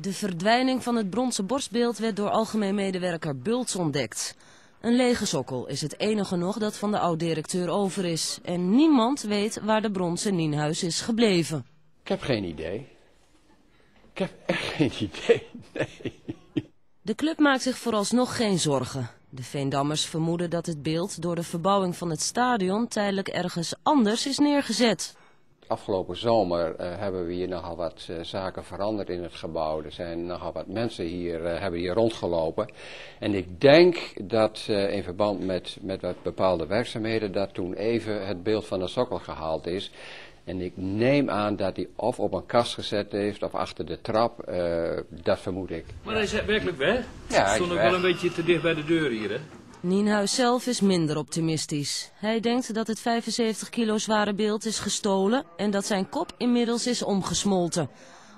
De verdwijning van het bronzen borstbeeld werd door algemeen medewerker Bults ontdekt. Een lege sokkel is het enige nog dat van de oud-directeur over is. En niemand weet waar de bronzen Nienhuis is gebleven. Ik heb geen idee. Ik heb echt geen idee, nee. De club maakt zich vooralsnog geen zorgen. De Veendammers vermoeden dat het beeld door de verbouwing van het stadion tijdelijk ergens anders is neergezet. Afgelopen zomer uh, hebben we hier nogal wat uh, zaken veranderd in het gebouw. Er zijn nogal wat mensen hier, uh, hebben hier rondgelopen. En ik denk dat in verband met, met wat bepaalde werkzaamheden, dat toen even het beeld van de sokkel gehaald is. En ik neem aan dat hij of op een kast gezet heeft of achter de trap. dat vermoed ik. Maar hij is werkelijk weg? Ja, hij stond ook wel een beetje te dicht bij de deur hier, hè? Nienhuis zelf is minder optimistisch. Hij denkt dat het 75 kilo zware beeld is gestolen en dat zijn kop inmiddels is omgesmolten.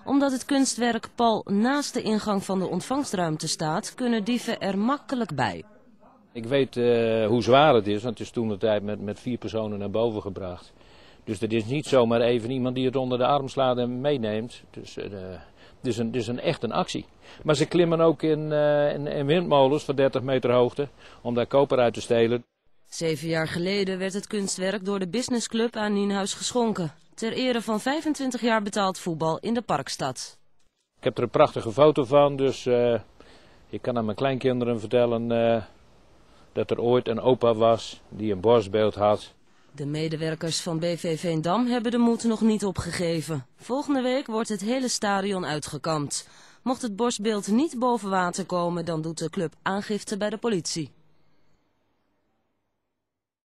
Omdat het kunstwerk pal naast de ingang van de ontvangstruimte staat, kunnen dieven er makkelijk bij. Ik weet uh, hoe zwaar het is, want het is toen de tijd met, met vier personen naar boven gebracht. Dus er is niet zomaar even iemand die het onder de arm slaat en meeneemt. Dus uh, het is, een, het is een, echt een actie. Maar ze klimmen ook in, uh, in, in, windmolens van 30 meter hoogte om daar koper uit te stelen. Zeven jaar geleden werd het kunstwerk door de businessclub aan Nienhuis geschonken. Ter ere van 25 jaar betaald voetbal in de Parkstad. Ik heb er een prachtige foto van, dus uh, ik kan aan mijn kleinkinderen vertellen uh, dat er ooit een opa was die een borstbeeld had. De medewerkers van BV Veendam hebben de moed nog niet opgegeven. Volgende week wordt het hele stadion uitgekampt. Mocht het borstbeeld niet boven water komen, dan doet de club aangifte bij de politie.